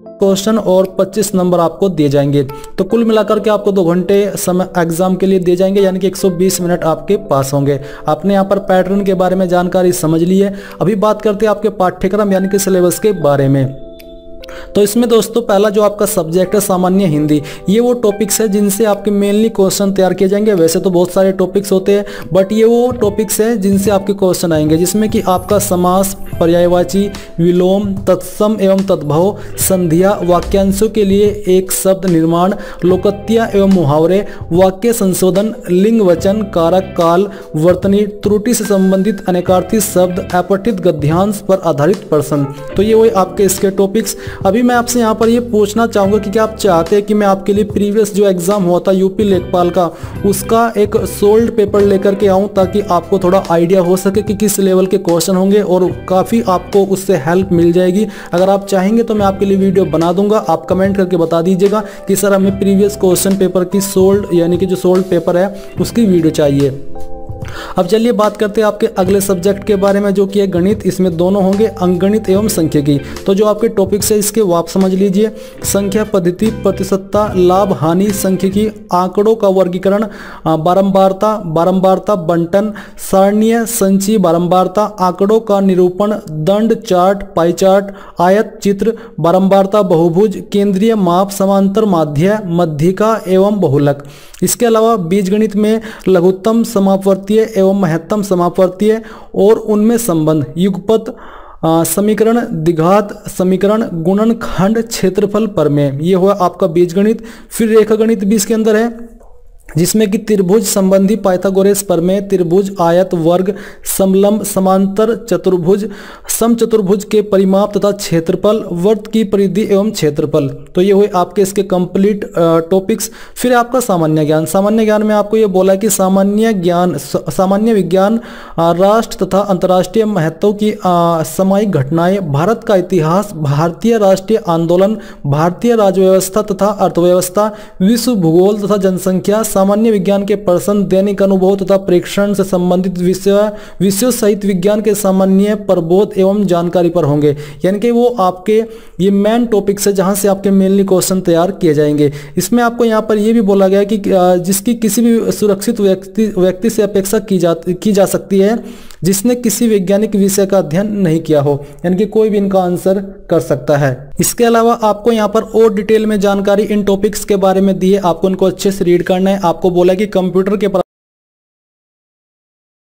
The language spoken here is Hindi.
क्वेश्चन और 25 नंबर आपको दिए जाएँगे। तो कुल मिलाकर के आपको दो घंटे समय एग्ज़ाम के लिए दिए जाएँगे, यानी कि 120 मिनट आपके पास होंगे। आपने यहाँ पर पैटर्न के बारे में जानकारी समझ ली है। अभी बात करते हैं आपके पाठ्यक्रम, यानी कि सिलेबस के बारे में। तो इसमें दोस्तों, पहला जो आपका सब्जेक्ट है, सामान्य हिंदी। ये वो टॉपिक्स है जिनसे आपके मेनली क्वेश्चन तैयार किए जाएँगे। वैसे तो बहुत सारे टॉपिक्स होते हैं बट ये वो टॉपिक्स है जिनसे आपके क्वेश्चन आएँगे, जिसमें कि आपका समास, पर्यायवाची, विलोम, तत्सम एवं तद्भव, संध्या, वाक्यांशों के लिए एक शब्द निर्माण, लोकत्या एवं मुहावरे, वाक्य संशोधन, लिंग वचन, कारक काल, वर्तनी, त्रुटि से संबंधित अनेकार्थी शब्द, अपठित गद्यांश पर आधारित प्रश्न। तो ये वही आपके इसके टॉपिक्स अभी मैं आपसे यहाँ पर ये पूछना चाहूँगा कि क्या आप चाहते हैं कि मैं आपके लिए प्रीवियस जो एग्ज़ाम हुआ था यूपी लेखपाल का, उसका एक सोल्ड पेपर लेकर के आऊँ ताकि आपको थोड़ा आइडिया हो सके कि किस लेवल के क्वेश्चन होंगे और काफ़ी आपको उससे हेल्प मिल जाएगी। अगर आप चाहेंगे तो मैं आपके लिए वीडियो बना दूँगा, आप कमेंट करके बता दीजिएगा कि सर हमें प्रीवियस क्वेश्चन पेपर की सोल्ड, यानी कि जो सोल्ड पेपर है, उसकी वीडियो चाहिए। अब चलिए बात करते हैं आपके अगले सब्जेक्ट के बारे में, जो कि है गणित। इसमें दोनों होंगे अंकगणित एवं संख्यिकी तो जो आपके टॉपिक्स है इसके, वो आप समझ लीजिए। संख्या पद्धति प्रतिशतता लाभ, हानि संख्यिकी आंकड़ों का वर्गीकरण बारंबारता बारंबारता, बंटन, सारणीय संची बारंबारता, आंकड़ों का निरूपण, दंड, चार्ट, पाई चार्ट, आयत, चित्र, बारंबारता, बहुभुज, केंद्रीय माप, समांतर, माध्य, मध्यिका एवं बहुलक। इसके अलावा बीजगणित में लघुत्तम समापवर्तीय एवं महत्तम समापवर्तीय और उनमें संबंध। युगपत समीकरण, दिघात, समीकरण गुणन खंड क्षेत्रफल पर में। ये हुआ आपका बीजगणित, फिर रेखागणित भी इसके अंदर है। जिसमें कि त्रिभुज संबंधी पाइथागोरस प्रमेय त्रिभुज आयत वर्ग समलंब समांतर चतुर्भुज सम चतुर्भुज के परिमाप तथा क्षेत्रफल, वर्त की परिधि एवं क्षेत्रफल। तो ये हुए आपके इसके कंप्लीट टॉपिक्स। फिर आपका सामान्य ज्ञान। सामान्य ज्ञान में आपको ये बोला कि सामान्य ज्ञान सामान्य विज्ञान राष्ट्र तथा अंतर्राष्ट्रीय महत्व की सामायिक घटनाएँ, भारत का इतिहास, भारतीय राष्ट्रीय आंदोलन, भारतीय राजव्यवस्था तथा अर्थव्यवस्था, विश्व भूगोल तथा जनसंख्या सामान्य विज्ञान के प्रश्न दैनिक अनुभव तथा प्रेक्षण से संबंधित विषय, विषयों सहित विज्ञान के सामान्य प्रबोध एवं जानकारी पर होंगे। यानी कि वो आपके, ये मेन टॉपिक्स है जहाँ से आपके मेनली क्वेश्चन तैयार किए जाएँगे। इसमें आपको यहाँ पर यह भी बोला गया कि जिसकी किसी भी सुरक्षित व्यक्ति व्यक्ति से अपेक्षा की जा की जा सकती है जिसने किसी वैज्ञानिक विषय का अध्ययन नहीं किया हो, यानी कि कोई भी इनका आंसर कर सकता है। इसके अलावा आपको यहाँ पर और डिटेल में जानकारी इन टॉपिक्स के बारे में दिए आपको इनको अच्छे से रीड करना है। आपको बोला कि कंप्यूटर के